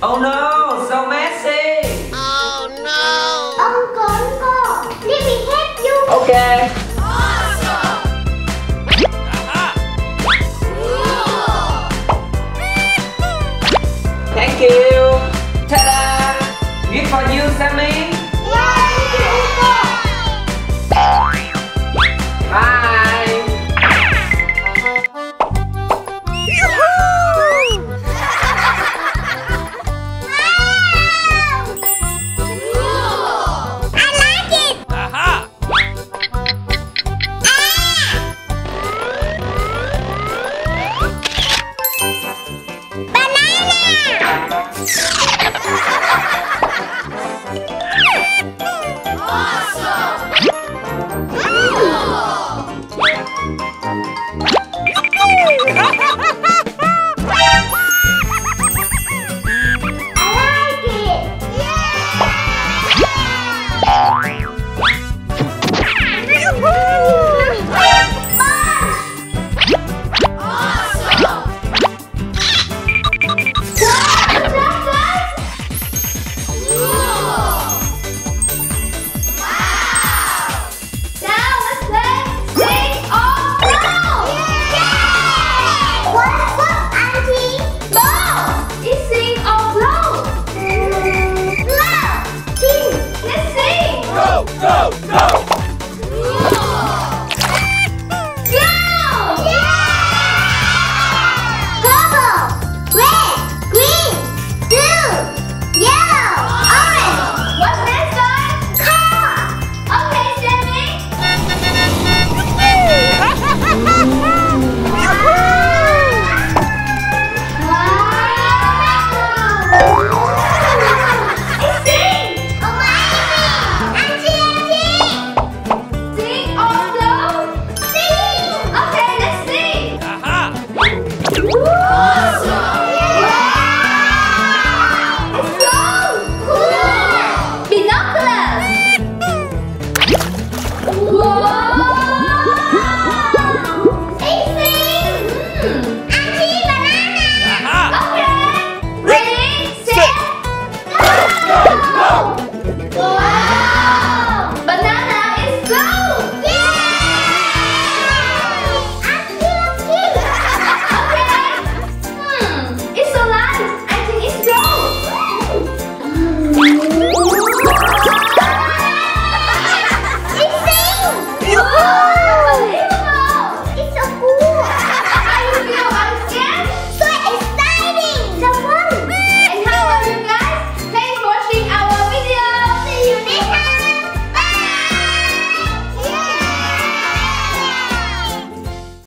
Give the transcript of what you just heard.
Oh no, so messy. Uncle, uncle, let me help you. Okay. Thank you. Ta-da! Gift for you, Sammy. go, go!